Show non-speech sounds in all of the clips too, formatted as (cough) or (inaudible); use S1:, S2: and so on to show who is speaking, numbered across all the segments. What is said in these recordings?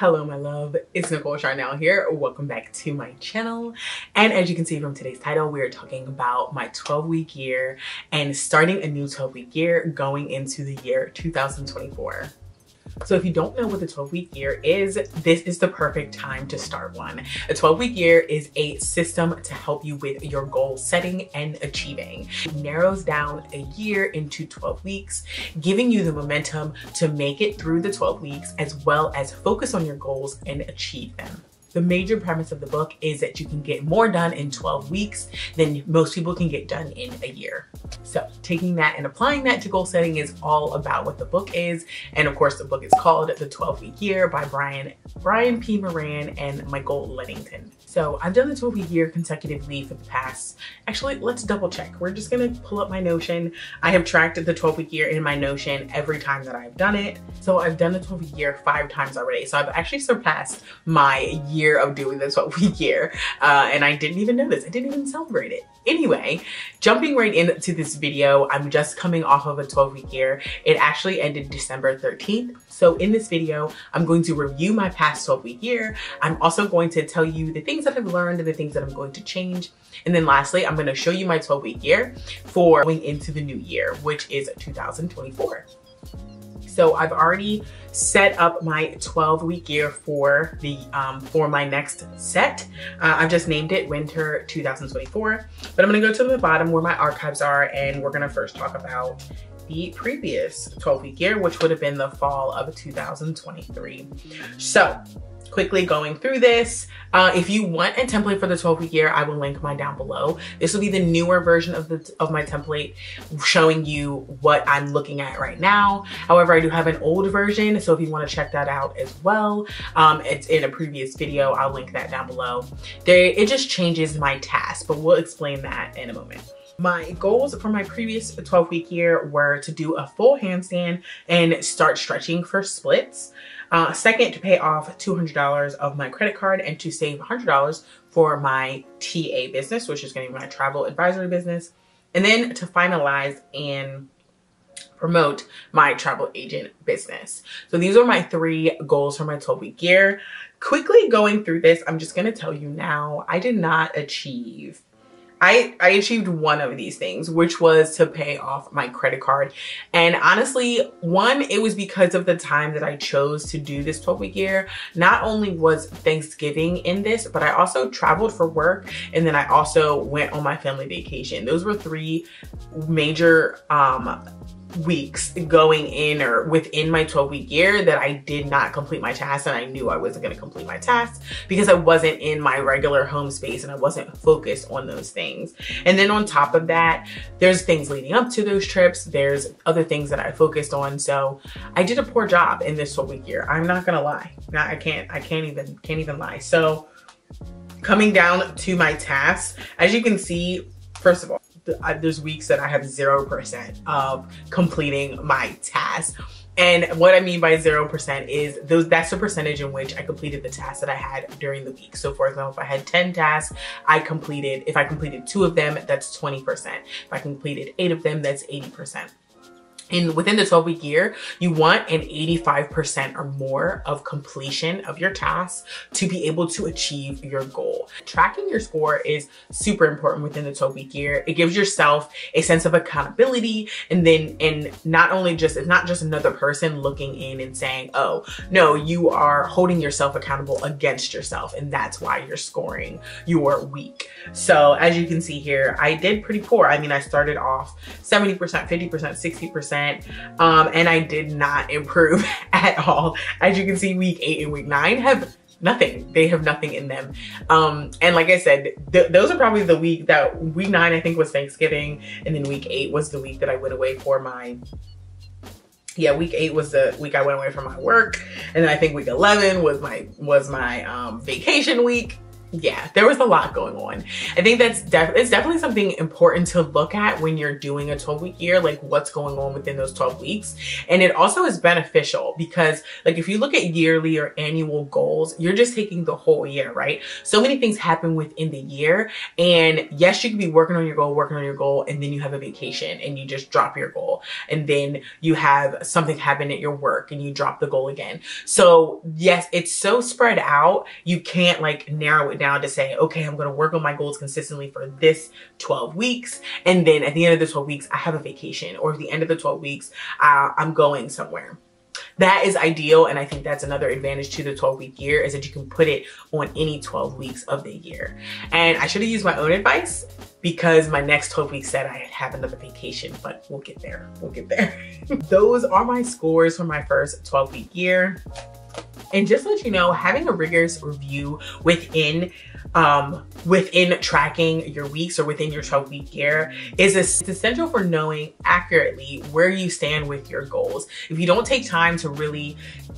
S1: Hello, my love. It's Nicole Charnel here. Welcome back to my channel. And as you can see from today's title, we are talking about my 12 week year and starting a new 12 week year going into the year 2024. So if you don't know what the 12 week year is, this is the perfect time to start one. A 12 week year is a system to help you with your goal setting and achieving. It narrows down a year into 12 weeks, giving you the momentum to make it through the 12 weeks as well as focus on your goals and achieve them. The major premise of the book is that you can get more done in 12 weeks than most people can get done in a year. So taking that and applying that to goal setting is all about what the book is. And of course, the book is called The 12 Week Year by Brian, Brian P. Moran and Michael Lennington. So I've done the 12 week year consecutively for the past, actually, let's double check. We're just gonna pull up my Notion. I have tracked the 12 week year in my Notion every time that I've done it. So I've done the 12 week year five times already. So I've actually surpassed my year of doing this, what week year. Uh, and I didn't even know this. I didn't even celebrate it. Anyway, jumping right into this video, I'm just coming off of a 12 week year. It actually ended December 13th. So in this video, I'm going to review my past 12 week year. I'm also going to tell you the things that I've learned and the things that I'm going to change. And then lastly, I'm gonna show you my 12 week year for going into the new year, which is 2024. So I've already set up my 12 week year for the um, for my next set. Uh, I've just named it winter 2024, but I'm gonna go to the bottom where my archives are and we're gonna first talk about the previous 12 week year, which would have been the fall of 2023. So quickly going through this. Uh, if you want a template for the 12 week year, I will link mine down below. This will be the newer version of the of my template showing you what I'm looking at right now. However, I do have an old version. So if you want to check that out as well, um, it's in a previous video. I'll link that down below. There, it just changes my task, but we'll explain that in a moment. My goals for my previous 12 week year were to do a full handstand and start stretching for splits. Uh, second, to pay off $200 of my credit card and to save $100 for my TA business, which is going to be my travel advisory business. And then to finalize and promote my travel agent business. So these are my three goals for my 12 week year. Quickly going through this, I'm just going to tell you now, I did not achieve I, I achieved one of these things, which was to pay off my credit card. And honestly, one, it was because of the time that I chose to do this 12 week year. Not only was Thanksgiving in this, but I also traveled for work. And then I also went on my family vacation. Those were three major um, weeks going in or within my 12 week year that I did not complete my task and I knew I wasn't going to complete my task because I wasn't in my regular home space and I wasn't focused on those things. And then on top of that, there's things leading up to those trips. There's other things that I focused on. So I did a poor job in this 12 week year. I'm not going to lie. Now I can't, I can't even, can't even lie. So coming down to my tasks, as you can see, first of all, there's weeks that I have 0% of completing my task. And what I mean by 0% is those that's the percentage in which I completed the tasks that I had during the week. So for example, if I had 10 tasks, I completed, if I completed two of them, that's 20%. If I completed eight of them, that's 80% in within the 12 week year, you want an 85% or more of completion of your tasks to be able to achieve your goal. Tracking your score is super important within the 12 week year. It gives yourself a sense of accountability and then, and not only just, it's not just another person looking in and saying, oh, no, you are holding yourself accountable against yourself. And that's why you're scoring your week. So as you can see here, I did pretty poor. I mean, I started off 70%, 50%, 60%, um, and I did not (laughs) improve at all. As you can see, week eight and week nine have nothing. They have nothing in them. Um, and like I said, th those are probably the week that week nine, I think was Thanksgiving. And then week eight was the week that I went away for my yeah, week eight was the week I went away from my work. And then I think week 11 was my, was my, um, vacation week. Yeah, there was a lot going on. I think that's def it's definitely something important to look at when you're doing a 12 week year, like what's going on within those 12 weeks. And it also is beneficial because like if you look at yearly or annual goals, you're just taking the whole year, right? So many things happen within the year. And yes, you can be working on your goal, working on your goal, and then you have a vacation and you just drop your goal. And then you have something happen at your work and you drop the goal again. So yes, it's so spread out. You can't like narrow it down to say, okay, I'm going to work on my goals consistently for this 12 weeks. And then at the end of the 12 weeks, I have a vacation. Or at the end of the 12 weeks, uh, I'm going somewhere. That is ideal and i think that's another advantage to the 12 week year is that you can put it on any 12 weeks of the year. And i should have used my own advice because my next 12 weeks said i have another vacation but we'll get there. We'll get there. (laughs) Those are my scores for my first 12 week year and just let you know, having a rigorous review within um, within tracking your weeks or within your 12 week year is essential for knowing accurately where you stand with your goals. If you don't take time to really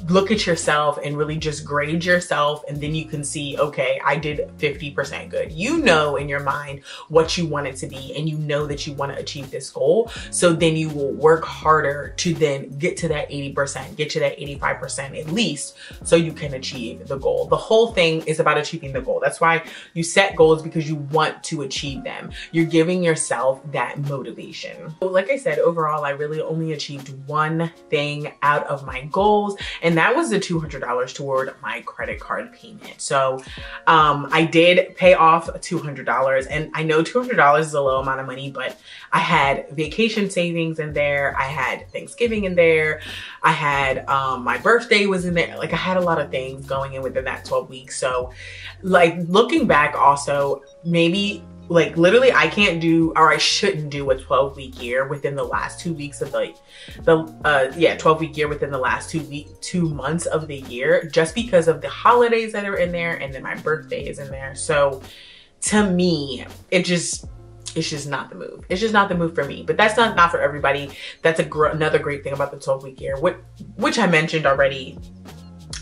S1: look at yourself and really just grade yourself and then you can see, okay, I did 50% good. You know in your mind what you want it to be and you know that you want to achieve this goal. So then you will work harder to then get to that 80%, get to that 85% at least so you can achieve the goal. The whole thing is about achieving the goal. That's why you set goals because you want to achieve them. You're giving yourself that motivation. So like I said, overall, I really only achieved one thing out of my goals and that was the $200 toward my credit card payment. So um, I did pay off $200 and I know $200 is a low amount of money, but I had vacation savings in there. I had Thanksgiving in there. I had um, my birthday was in there. Like I had a lot of things going in within that 12 weeks. So like looking back also, maybe like literally I can't do or I shouldn't do a 12 week year within the last two weeks of the the uh yeah 12 week year within the last two week two months of the year just because of the holidays that are in there and then my birthday is in there so to me it just it's just not the move. It's just not the move for me. But that's not not for everybody. That's a gr another great thing about the 12 week year, which, which I mentioned already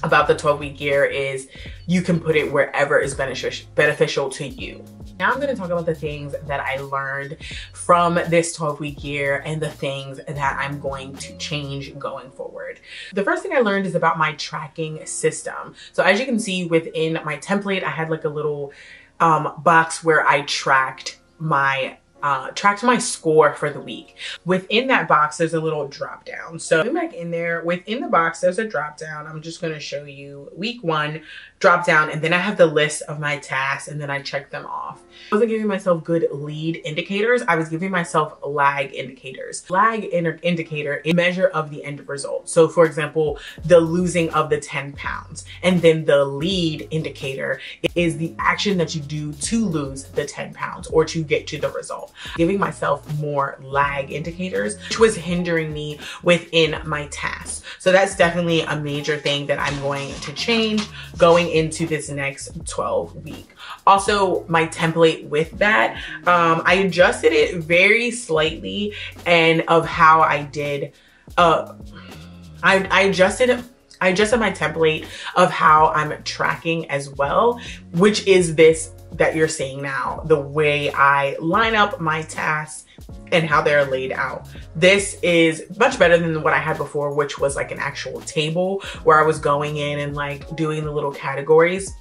S1: about the 12 week year is you can put it wherever is beneficial to you. Now I'm going to talk about the things that I learned from this 12 week year and the things that I'm going to change going forward. The first thing I learned is about my tracking system. So as you can see within my template, I had like a little um, box where I tracked my uh, tracked my score for the week. Within that box, there's a little drop down. So back in there, within the box, there's a drop down. I'm just gonna show you week one, drop down, and then I have the list of my tasks and then I check them off. I wasn't giving myself good lead indicators. I was giving myself lag indicators. Lag indicator is measure of the end result. So for example, the losing of the 10 pounds. And then the lead indicator is the action that you do to lose the 10 pounds or to get to the result. Giving myself more lag indicators, which was hindering me within my tasks. So that's definitely a major thing that I'm going to change going into this next 12 week. Also, my template with that, um, I adjusted it very slightly and of how I did, uh, I, I adjusted I adjusted my template of how I'm tracking as well, which is this that you're seeing now, the way I line up my tasks and how they're laid out. This is much better than what I had before, which was like an actual table where I was going in and like doing the little categories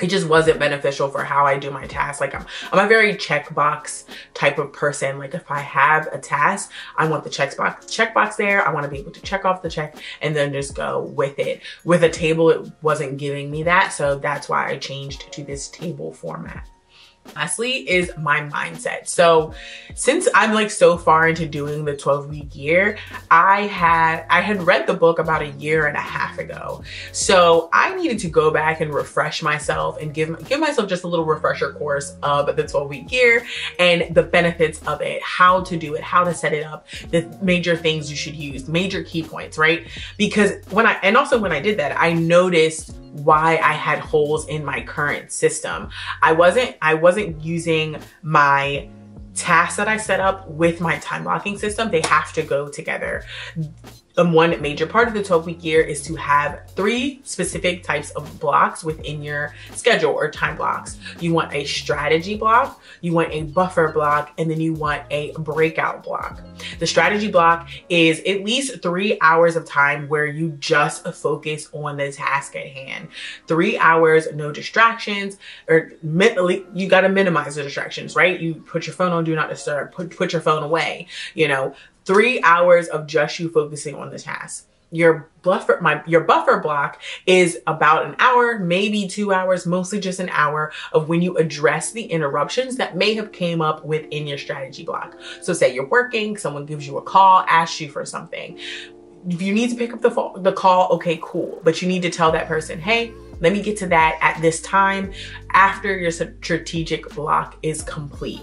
S1: it just wasn't beneficial for how I do my tasks. Like I'm, I'm a very checkbox type of person. Like if I have a task, I want the checkbox checkbox there. I want to be able to check off the check and then just go with it. With a table, it wasn't giving me that. So that's why I changed to this table format. Lastly is my mindset. So since I'm like so far into doing the 12 week year, I had I had read the book about a year and a half ago. So I needed to go back and refresh myself and give give myself just a little refresher course of the 12 week year and the benefits of it, how to do it, how to set it up, the major things you should use, major key points, right? Because when I and also when I did that, I noticed why I had holes in my current system. I wasn't, I wasn't using my tasks that I set up with my time blocking system. They have to go together. Um, one major part of the 12 week year is to have three specific types of blocks within your schedule or time blocks. You want a strategy block, you want a buffer block, and then you want a breakout block. The strategy block is at least three hours of time where you just focus on the task at hand. Three hours, no distractions, or mentally, you got to minimize the distractions, right? You put your phone on do not disturb, put, put your phone away, you know, three hours of just you focusing on the task. Your buffer, my, your buffer block is about an hour, maybe two hours, mostly just an hour of when you address the interruptions that may have came up within your strategy block. So say you're working, someone gives you a call, asks you for something. If you need to pick up the, the call, okay, cool. But you need to tell that person, hey, let me get to that at this time after your strategic block is complete.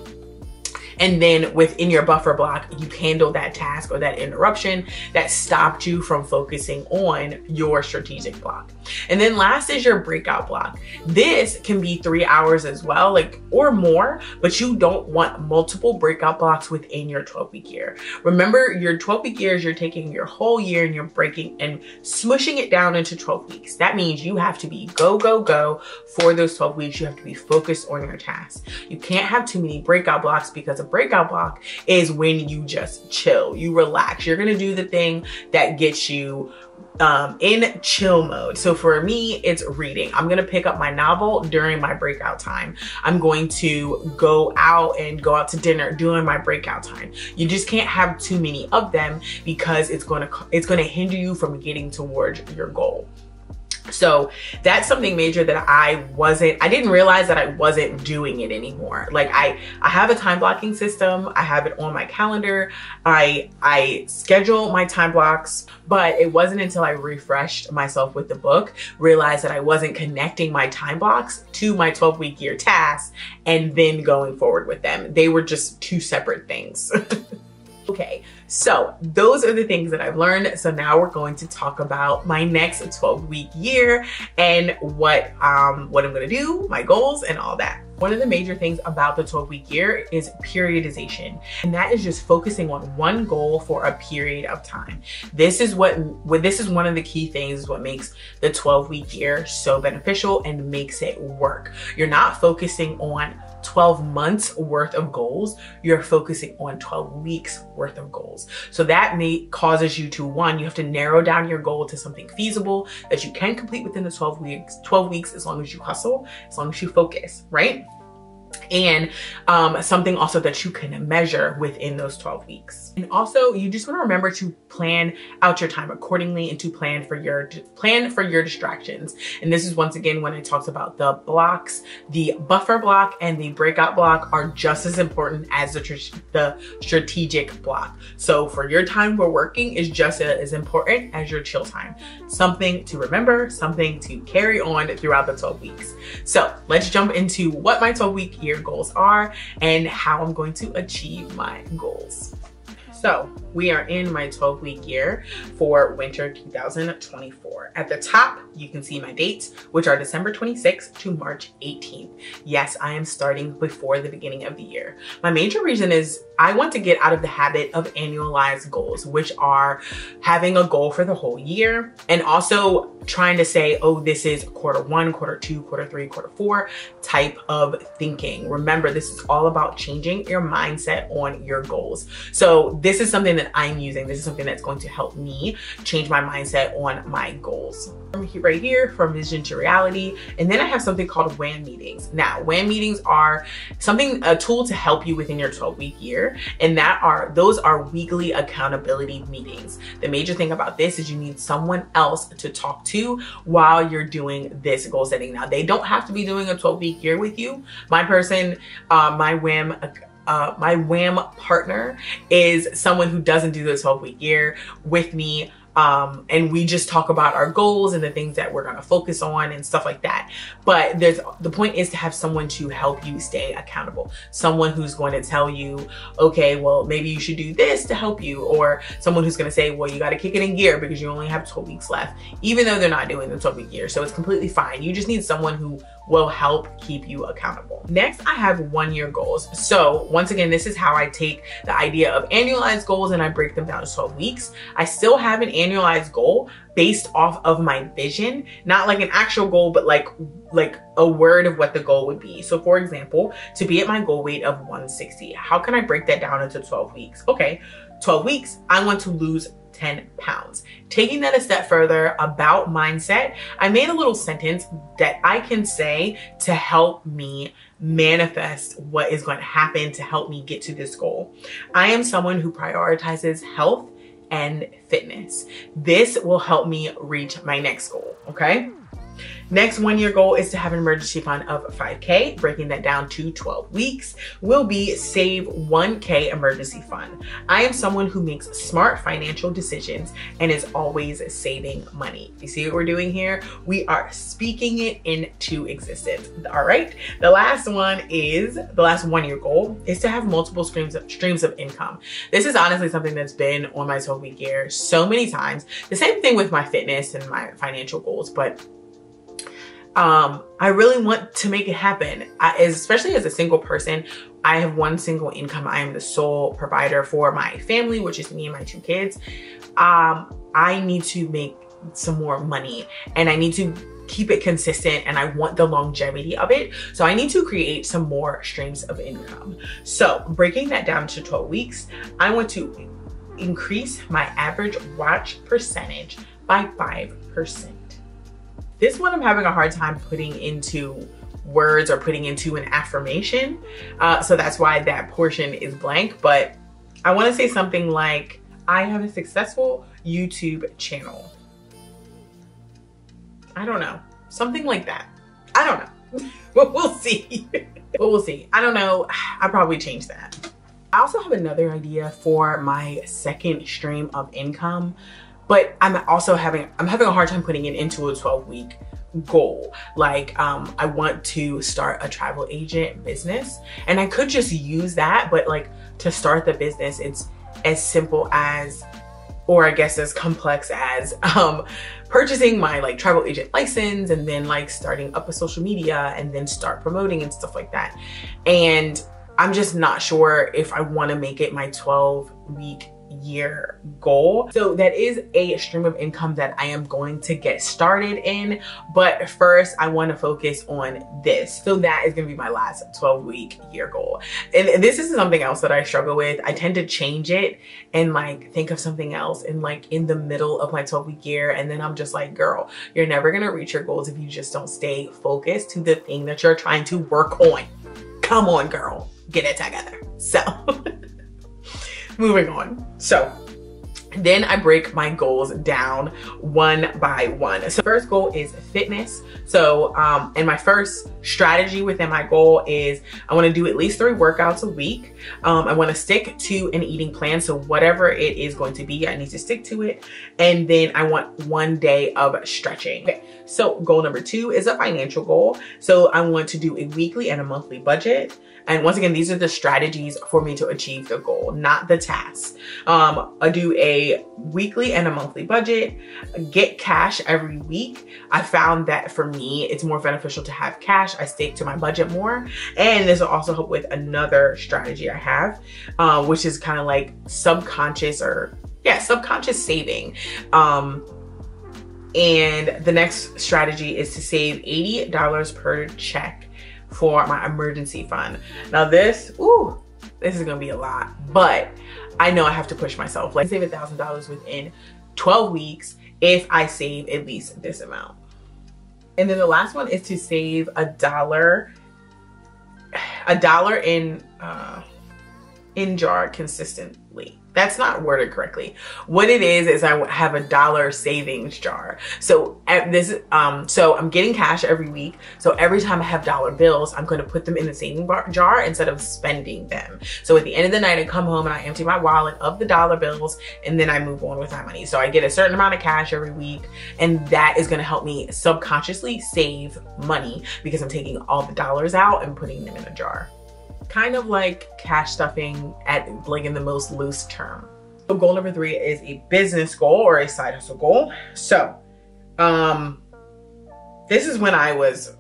S1: And then within your buffer block, you handle that task or that interruption that stopped you from focusing on your strategic block. And then last is your breakout block. This can be three hours as well, like or more, but you don't want multiple breakout blocks within your 12 week year. Remember your 12 week years, you're taking your whole year and you're breaking and smushing it down into 12 weeks. That means you have to be go, go, go for those 12 weeks. You have to be focused on your tasks. You can't have too many breakout blocks because a breakout block is when you just chill, you relax. You're gonna do the thing that gets you um, in chill mode. So for me, it's reading. I'm gonna pick up my novel during my breakout time. I'm going to go out and go out to dinner during my breakout time. You just can't have too many of them because it's gonna it's gonna hinder you from getting towards your goal. So that's something major that I wasn't, I didn't realize that I wasn't doing it anymore. Like I, I have a time blocking system. I have it on my calendar. I, I schedule my time blocks, but it wasn't until I refreshed myself with the book, realized that I wasn't connecting my time blocks to my 12 week year tasks and then going forward with them. They were just two separate things. (laughs) Okay, so those are the things that I've learned. So now we're going to talk about my next 12 week year and what, um, what I'm gonna do, my goals and all that. One of the major things about the 12 week year is periodization. And that is just focusing on one goal for a period of time. This is what, what this is one of the key things what makes the 12 week year so beneficial and makes it work. You're not focusing on 12 months worth of goals, you're focusing on 12 weeks worth of goals. So that may causes you to one, you have to narrow down your goal to something feasible that you can complete within the 12 weeks, 12 weeks as long as you hustle, as long as you focus, right? And um, something also that you can measure within those 12 weeks. And also you just wanna remember to plan out your time accordingly and to plan for your plan for your distractions. And this is once again when I talked about the blocks, the buffer block and the breakout block are just as important as the, the strategic block. So for your time for working is just as important as your chill time. Something to remember, something to carry on throughout the 12 weeks. So let's jump into what my 12 week year goals are and how I'm going to achieve my goals. So we are in my 12 week year for winter 2024. At the top, you can see my dates, which are December 26th to March 18th. Yes, I am starting before the beginning of the year. My major reason is I want to get out of the habit of annualized goals, which are having a goal for the whole year and also trying to say, oh, this is quarter one, quarter two, quarter three, quarter four type of thinking. Remember, this is all about changing your mindset on your goals. So this is something that I'm using. This is something that's going to help me change my mindset on my goals. Right here from vision to reality. And then I have something called WAM meetings. Now, WAM meetings are something, a tool to help you within your 12 week year. And that are, those are weekly accountability meetings. The major thing about this is you need someone else to talk to while you're doing this goal setting. Now, they don't have to be doing a 12 week year with you. My person, uh, my WAM uh, my WAM partner is someone who doesn't do the 12 week year with me. Um, and we just talk about our goals and the things that we're gonna focus on and stuff like that. But there's the point is to have someone to help you stay accountable. Someone who's going to tell you, okay, well, maybe you should do this to help you, or someone who's gonna say, well, you gotta kick it in gear because you only have 12 weeks left, even though they're not doing the 12 week year. So it's completely fine. You just need someone who will help keep you accountable. Next, I have one year goals. So once again, this is how I take the idea of annualized goals and I break them down to 12 weeks. I still have an annualized goal based off of my vision, not like an actual goal, but like like a word of what the goal would be. So for example, to be at my goal weight of 160, how can I break that down into 12 weeks? Okay, 12 weeks, I want to lose 10 pounds. Taking that a step further about mindset, I made a little sentence that I can say to help me manifest what is going to happen to help me get to this goal. I am someone who prioritizes health and fitness. This will help me reach my next goal, okay? Next one year goal is to have an emergency fund of 5K, breaking that down to 12 weeks, will be save 1K emergency fund. I am someone who makes smart financial decisions and is always saving money. You see what we're doing here? We are speaking it into existence. All right. The last one is the last one year goal is to have multiple streams of streams of income. This is honestly something that's been on my 12 week year so many times. The same thing with my fitness and my financial goals, but um, I really want to make it happen. I, especially as a single person, I have one single income. I am the sole provider for my family, which is me and my two kids. Um, I need to make some more money and I need to keep it consistent and I want the longevity of it. So I need to create some more streams of income. So breaking that down to 12 weeks, I want to increase my average watch percentage by 5%. This one I'm having a hard time putting into words or putting into an affirmation. Uh, so that's why that portion is blank. But I want to say something like, I have a successful YouTube channel. I don't know. Something like that. I don't know. (laughs) but we'll see. (laughs) but we'll see. I don't know. (sighs) I'll probably change that. I also have another idea for my second stream of income but I'm also having, I'm having a hard time putting it into a 12 week goal. Like um, I want to start a travel agent business and I could just use that, but like to start the business, it's as simple as, or I guess as complex as um, purchasing my like travel agent license and then like starting up a social media and then start promoting and stuff like that. And I'm just not sure if I want to make it my 12 week year goal. So that is a stream of income that I am going to get started in. But first I want to focus on this. So that is going to be my last 12 week year goal. And this is something else that I struggle with. I tend to change it and like think of something else and like in the middle of my 12 week year. And then I'm just like, girl, you're never going to reach your goals if you just don't stay focused to the thing that you're trying to work on. Come on, girl, get it together. So (laughs) moving on. So then I break my goals down one by one. So first goal is fitness. So, um, and my first strategy within my goal is I want to do at least three workouts a week. Um, I want to stick to an eating plan. So whatever it is going to be, I need to stick to it. And then I want one day of stretching. Okay. So goal number two is a financial goal. So I want to do a weekly and a monthly budget. And once again, these are the strategies for me to achieve the goal, not the task. Um, I do a weekly and a monthly budget, get cash every week. I found that for me, it's more beneficial to have cash. I stick to my budget more. And this will also help with another strategy I have, uh, which is kind of like subconscious or yeah, subconscious saving. Um, and the next strategy is to save $80 per check for my emergency fund. Now this, ooh, this is gonna be a lot, but I know I have to push myself. Like save a thousand dollars within 12 weeks if I save at least this amount. And then the last one is to save a dollar, a dollar in uh, in jar consistently. That's not worded correctly. What it is, is I have a dollar savings jar. So this, um, so I'm getting cash every week. So every time I have dollar bills, I'm going to put them in the saving bar jar instead of spending them. So at the end of the night, I come home and I empty my wallet of the dollar bills and then I move on with my money. So I get a certain amount of cash every week and that is going to help me subconsciously save money because I'm taking all the dollars out and putting them in a jar kind of like cash stuffing at like in the most loose term. So goal number three is a business goal or a side hustle goal. So um, this is when I was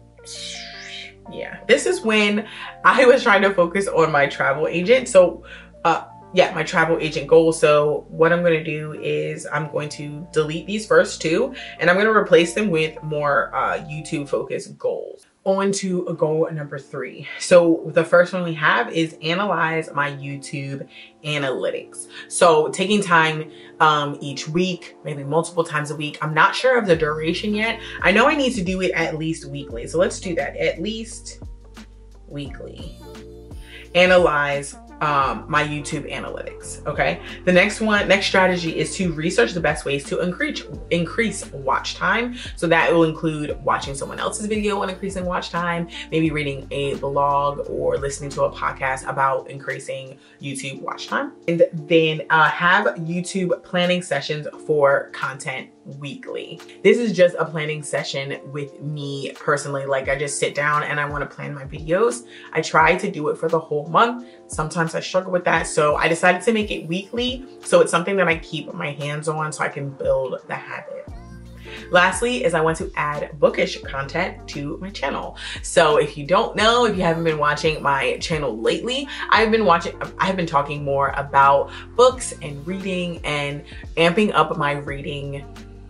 S1: yeah, this is when I was trying to focus on my travel agent. So, uh, yeah, my travel agent goals. So what I'm to do is I'm going to delete these first two and I'm to replace them with more uh, YouTube focused goals. On to goal number three. So the first one we have is analyze my YouTube analytics. So taking time um, each week, maybe multiple times a week. I'm not sure of the duration yet. I know I need to do it at least weekly. So let's do that at least weekly. Analyze um, my YouTube analytics. Okay. The next one, next strategy is to research the best ways to increase increase watch time. So that will include watching someone else's video and increasing watch time, maybe reading a blog or listening to a podcast about increasing YouTube watch time, and then uh, have YouTube planning sessions for content weekly. This is just a planning session with me personally. Like I just sit down and I want to plan my videos. I try to do it for the whole month. Sometimes I struggle with that. So I decided to make it weekly. So it's something that I keep my hands on so I can build the habit. Lastly is I want to add bookish content to my channel. So if you don't know, if you haven't been watching my channel lately, I've been watching, I've been talking more about books and reading and amping up my reading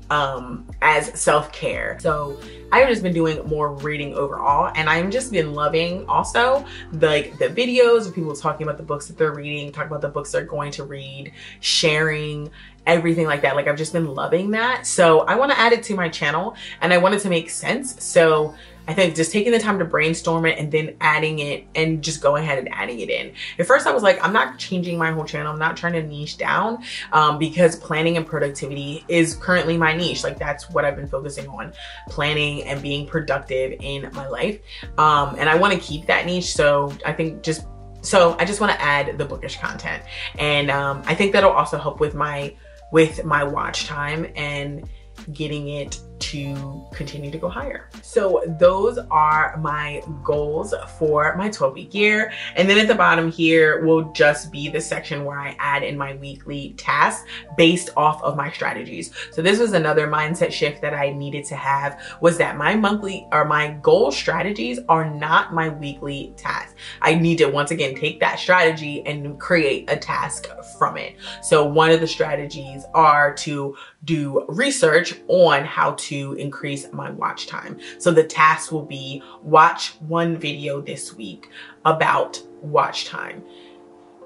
S1: um, as self-care. So I've just been doing more reading overall and I've just been loving also the, like the videos of people talking about the books that they're reading, talking about the books they're going to read, sharing everything like that. Like I've just been loving that. So I want to add it to my channel and I want it to make sense. So I think just taking the time to brainstorm it and then adding it and just going ahead and adding it in. At first I was like, I'm not changing my whole channel. I'm not trying to niche down um, because planning and productivity is currently my niche. Like that's what I've been focusing on, planning and being productive in my life. Um, and I want to keep that niche. So I think just so I just want to add the bookish content. And um, I think that'll also help with my with my watch time and getting it to continue to go higher. So those are my goals for my 12 week year. And then at the bottom here will just be the section where I add in my weekly tasks based off of my strategies. So this was another mindset shift that I needed to have was that my monthly or my goal strategies are not my weekly tasks. I need to once again take that strategy and create a task from it. So one of the strategies are to do research on how to increase my watch time. So the task will be watch one video this week about watch time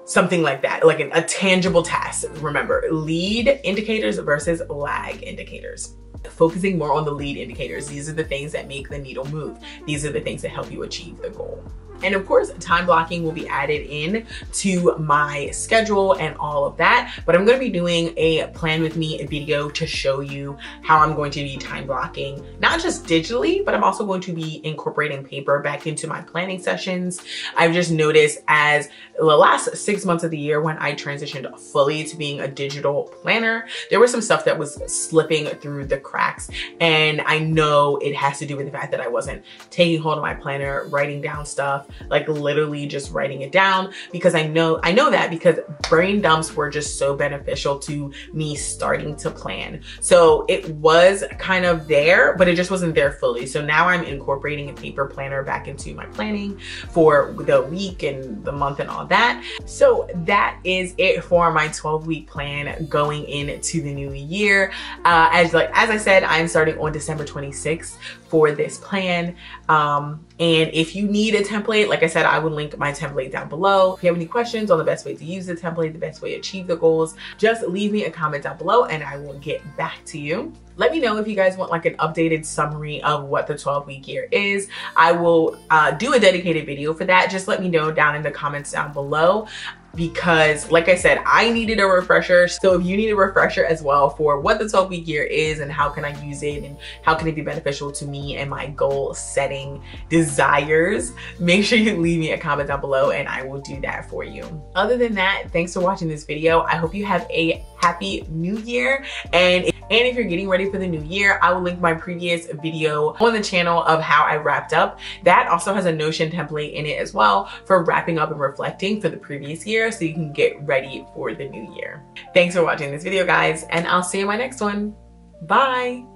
S1: something like that, like an, a tangible task. Remember, lead indicators versus lag indicators. Focusing more on the lead indicators. These are the things that make the needle move. These are the things that help you achieve the goal. And of course, time blocking will be added in to my schedule and all of that. But I'm gonna be doing a plan with me video to show you how I'm going to be time blocking, not just digitally, but I'm also going to be incorporating paper back into my planning sessions. I've just noticed as the last six months of the year when I transitioned fully to being a digital planner, there was some stuff that was slipping through the cracks. And I know it has to do with the fact that I wasn't taking hold of my planner, writing down stuff, like literally just writing it down because I know, I know that because brain dumps were just so beneficial to me starting to plan. So it was kind of there, but it just wasn't there fully. So now I'm incorporating a paper planner back into my planning for the week and the month and all that. So that is it for my 12 week plan going into the new year. Uh, as like, as I said, I'm starting on December 26th for this plan. Um, and if you need a template, like I said, I will link my template down below. If you have any questions on the best way to use the template, the best way to achieve the goals, just leave me a comment down below and I will get back to you. Let me know if you guys want like an updated summary of what the 12 week year is. I will uh, do a dedicated video for that. Just let me know down in the comments down below because like I said, I needed a refresher. So if you need a refresher as well for what the 12 week year is and how can I use it and how can it be beneficial to me and my goal setting desires, make sure you leave me a comment down below and I will do that for you. Other than that, thanks for watching this video. I hope you have a happy new year and and if you're getting ready for the new year, I will link my previous video on the channel of how I wrapped up. That also has a Notion template in it as well for wrapping up and reflecting for the previous year so you can get ready for the new year. Thanks for watching this video, guys, and I'll see you in my next one. Bye.